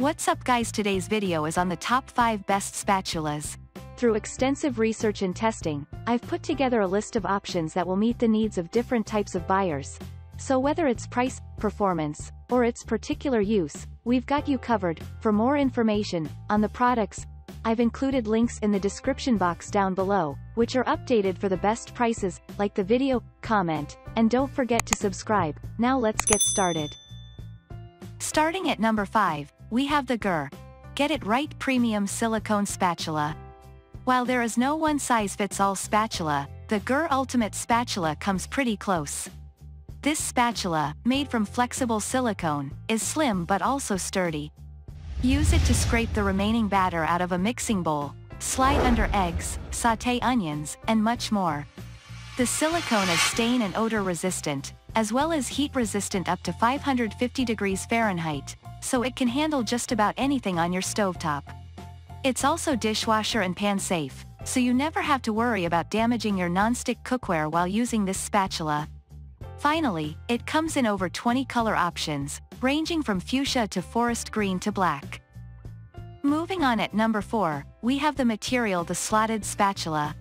What's up guys today's video is on the top 5 best spatulas. Through extensive research and testing, I've put together a list of options that will meet the needs of different types of buyers. So whether it's price, performance, or its particular use, we've got you covered. For more information on the products, I've included links in the description box down below, which are updated for the best prices, like the video, comment, and don't forget to subscribe. Now let's get started. Starting at number 5, we have the GIR. Get It Right Premium Silicone Spatula. While there is no one-size-fits-all spatula, the GIR Ultimate Spatula comes pretty close. This spatula, made from flexible silicone, is slim but also sturdy. Use it to scrape the remaining batter out of a mixing bowl, slide under eggs, sauté onions, and much more. The silicone is stain and odor resistant, as well as heat resistant up to 550 degrees Fahrenheit, so it can handle just about anything on your stovetop. It's also dishwasher and pan safe, so you never have to worry about damaging your nonstick cookware while using this spatula. Finally, it comes in over 20 color options, ranging from fuchsia to forest green to black. Moving on at number 4, we have the material the slotted spatula.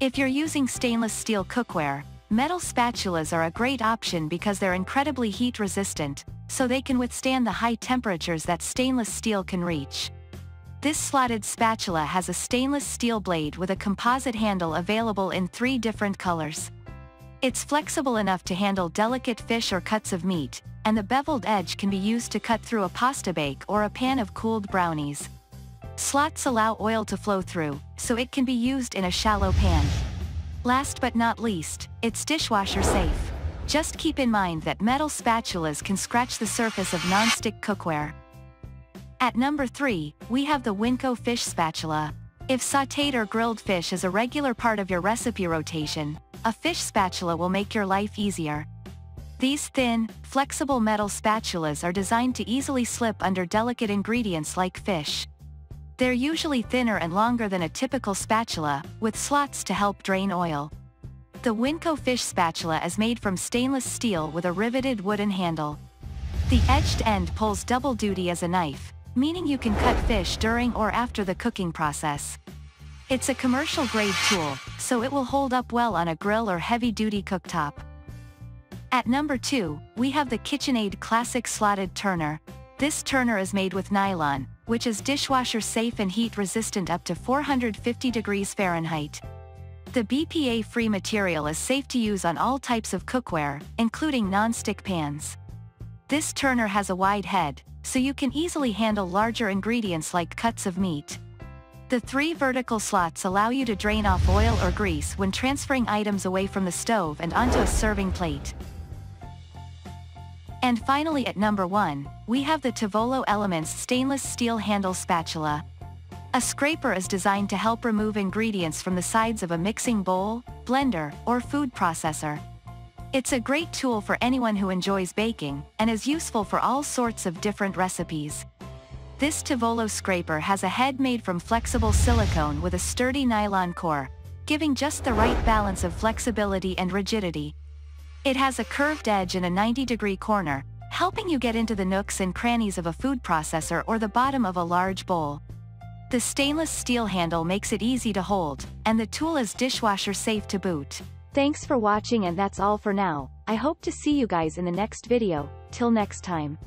If you're using stainless steel cookware, metal spatulas are a great option because they're incredibly heat resistant, so they can withstand the high temperatures that stainless steel can reach. This slotted spatula has a stainless steel blade with a composite handle available in three different colors. It's flexible enough to handle delicate fish or cuts of meat, and the beveled edge can be used to cut through a pasta bake or a pan of cooled brownies. Slots allow oil to flow through, so it can be used in a shallow pan. Last but not least, it's dishwasher safe. Just keep in mind that metal spatulas can scratch the surface of non-stick cookware. At number 3, we have the Winco Fish Spatula. If sautéed or grilled fish is a regular part of your recipe rotation, a fish spatula will make your life easier. These thin, flexible metal spatulas are designed to easily slip under delicate ingredients like fish. They're usually thinner and longer than a typical spatula, with slots to help drain oil. The Winco fish spatula is made from stainless steel with a riveted wooden handle. The edged end pulls double duty as a knife, meaning you can cut fish during or after the cooking process. It's a commercial-grade tool, so it will hold up well on a grill or heavy-duty cooktop. At number 2, we have the KitchenAid Classic Slotted Turner. This turner is made with nylon, which is dishwasher safe and heat resistant up to 450 degrees Fahrenheit. The BPA-free material is safe to use on all types of cookware, including non-stick pans. This turner has a wide head, so you can easily handle larger ingredients like cuts of meat. The three vertical slots allow you to drain off oil or grease when transferring items away from the stove and onto a serving plate. And finally at number 1, we have the Tovolo Elements Stainless Steel Handle Spatula. A scraper is designed to help remove ingredients from the sides of a mixing bowl, blender, or food processor. It's a great tool for anyone who enjoys baking, and is useful for all sorts of different recipes. This Tovolo scraper has a head made from flexible silicone with a sturdy nylon core, giving just the right balance of flexibility and rigidity. It has a curved edge and a 90-degree corner, helping you get into the nooks and crannies of a food processor or the bottom of a large bowl. The stainless steel handle makes it easy to hold, and the tool is dishwasher safe to boot. Thanks for watching and that's all for now, I hope to see you guys in the next video, till next time.